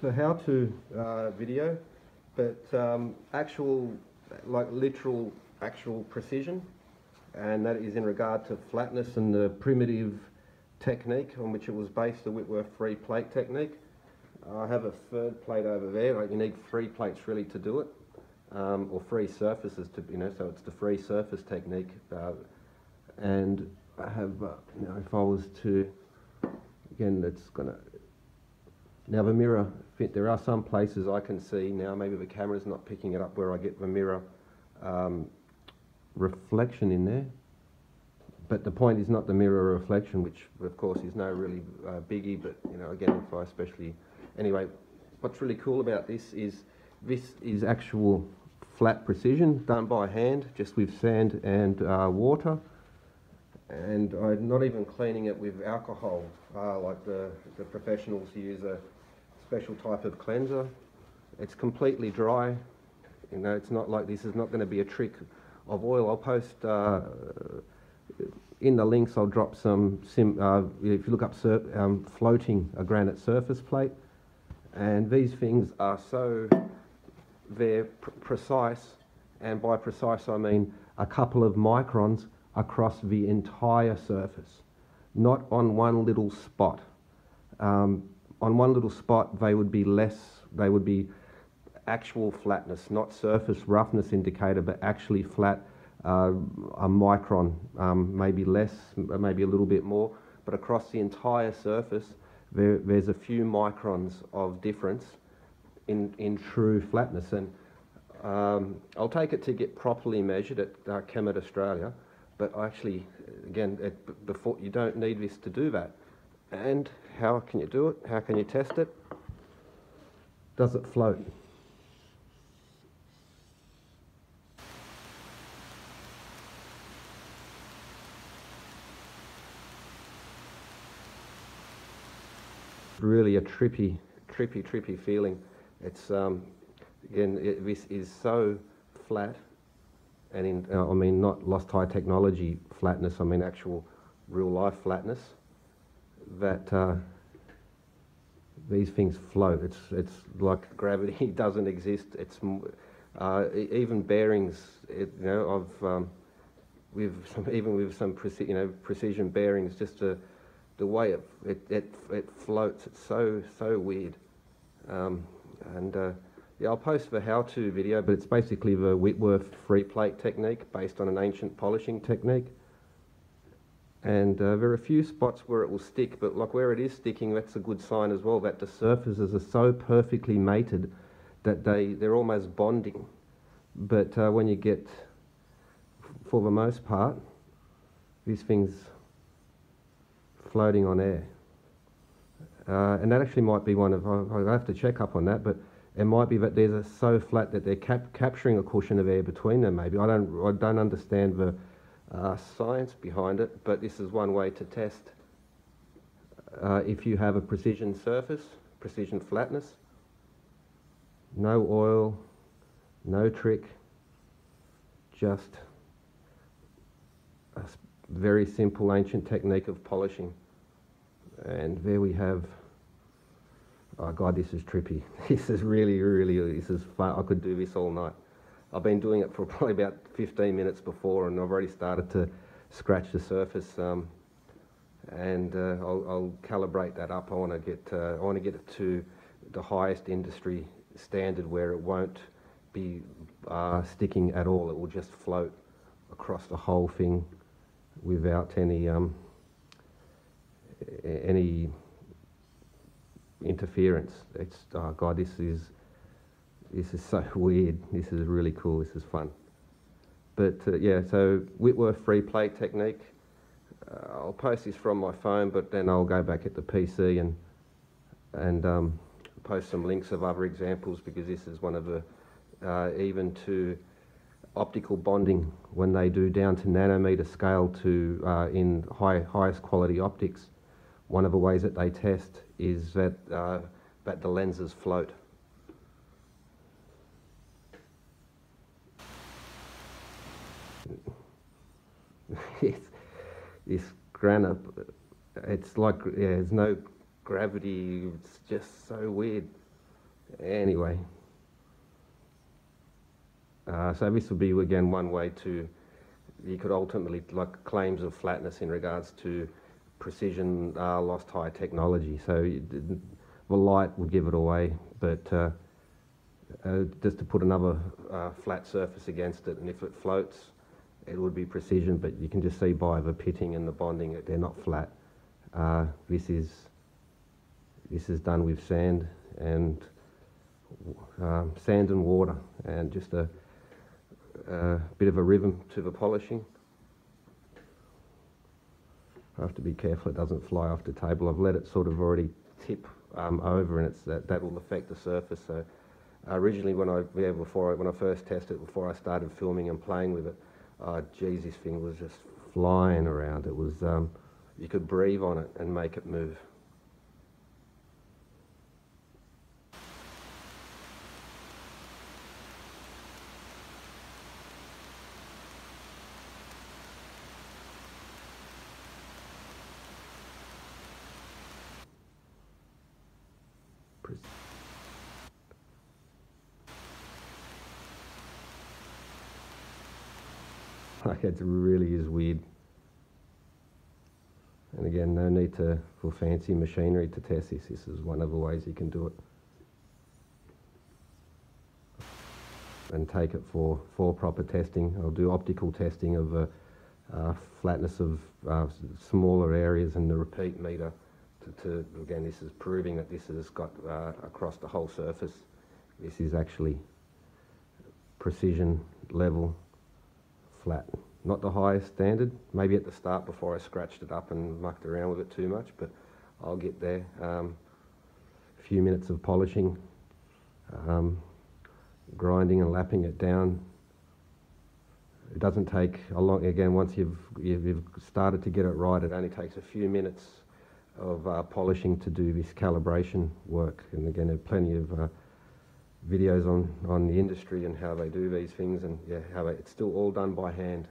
the how-to uh, video, but um, actual, like literal, actual precision, and that is in regard to flatness and the primitive technique on which it was based, the Whitworth three plate technique. I have a third plate over there. Like you need three plates really to do it, um, or three surfaces to, you know, so it's the free surface technique. Uh, and I have, uh, you know, if I was to, again, it's gonna, now the mirror fit, there are some places I can see now, maybe the camera's not picking it up where I get the mirror um, reflection in there. But the point is not the mirror reflection, which of course is no really uh, biggie, but you know, again, if I especially, anyway, what's really cool about this is this is actual flat precision done by hand, just with sand and uh, water and I'm not even cleaning it with alcohol uh, like the, the professionals use a special type of cleanser. It's completely dry. You know, it's not like this is not going to be a trick of oil. I'll post uh, in the links. I'll drop some. Sim, uh, if you look up um, floating a granite surface plate, and these things are so they're pr precise, and by precise I mean a couple of microns across the entire surface, not on one little spot. Um, on one little spot, they would be less, they would be actual flatness, not surface roughness indicator, but actually flat, uh, a micron, um, maybe less, maybe a little bit more, but across the entire surface, there, there's a few microns of difference in, in true flatness. And um, I'll take it to get properly measured at uh, Chemet Australia but actually, again, it, before you don't need this to do that. And how can you do it? How can you test it? Does it float? Really a trippy, trippy, trippy feeling. It's um, again, it, this is so flat and in, uh, I mean not lost high technology flatness, I mean actual real life flatness, that uh, these things float. It's, it's like gravity doesn't exist. It's uh, even bearings, it, you know, of um, with some, even with some preci you know precision bearings, just the the way it it it, it floats. It's so so weird, um, and uh, yeah, I'll post the how-to video, but it's basically the Whitworth three plate technique based on an ancient polishing technique. And uh, there are a few spots where it will stick, but like where it is sticking, that's a good sign as well that the surfaces are so perfectly mated that they, they're almost bonding. But uh, when you get, for the most part, these things floating on air. Uh, and that actually might be one of, I have to check up on that, but it might be that they're so flat that they're cap capturing a cushion of air between them. Maybe I don't I don't understand the uh, science behind it, but this is one way to test uh, if you have a precision surface, precision flatness, no oil, no trick, just a very simple ancient technique of polishing. And there we have oh God, this is trippy. This is really, really, this is fun. I could do this all night. I've been doing it for probably about 15 minutes before and I've already started to scratch the surface. Um, and uh, I'll, I'll, calibrate that up. I want to get, uh, I want to get it to the highest industry standard where it won't be uh, sticking at all. It will just float across the whole thing without any um, any interference. It's oh god, this is this is so weird. This is really cool. This is fun. But uh, yeah, so Whitworth three plate technique. Uh, I'll post this from my phone, but then I'll go back at the PC and and um, post some links of other examples because this is one of the uh, even to optical bonding when they do down to nanometer scale to uh, in high highest quality optics. One of the ways that they test is that, uh, that the lenses float. it's, this granite, it's like yeah, there's no gravity, it's just so weird. Anyway, uh, so this would be again one way to, you could ultimately, like claims of flatness in regards to precision uh, lost high technology. So the light would give it away, but uh, uh, just to put another uh, flat surface against it, and if it floats, it would be precision. But you can just see by the pitting and the bonding that they're not flat. Uh, this is this is done with sand and um, sand and water, and just a, a bit of a rhythm to the polishing. I have to be careful it doesn't fly off the table. I've let it sort of already tip um, over, and it's that that will affect the surface. So originally, when I yeah, before I, when I first tested it, before I started filming and playing with it, oh geez, this thing was just flying around. It was um, you could breathe on it and make it move. Like it really is weird. And again, no need to for fancy machinery to test this. This is one of the ways you can do it. And take it for, for proper testing. I'll do optical testing of the uh, flatness of uh, smaller areas and the repeat meter. To, to again, this is proving that this has got uh, across the whole surface. This is actually precision level flat. Not the highest standard, maybe at the start before I scratched it up and mucked around with it too much, but I'll get there. Um, a few minutes of polishing, um, grinding and lapping it down. It doesn't take a long, again, once you've, you've started to get it right, it only takes a few minutes of uh, polishing to do this calibration work. And again, there are plenty of uh, videos on, on the industry and how they do these things and yeah, how they, it's still all done by hand.